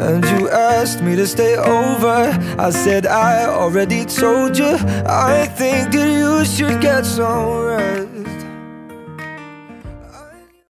And you asked me to stay over. I said I already told you. I think that you should get some rest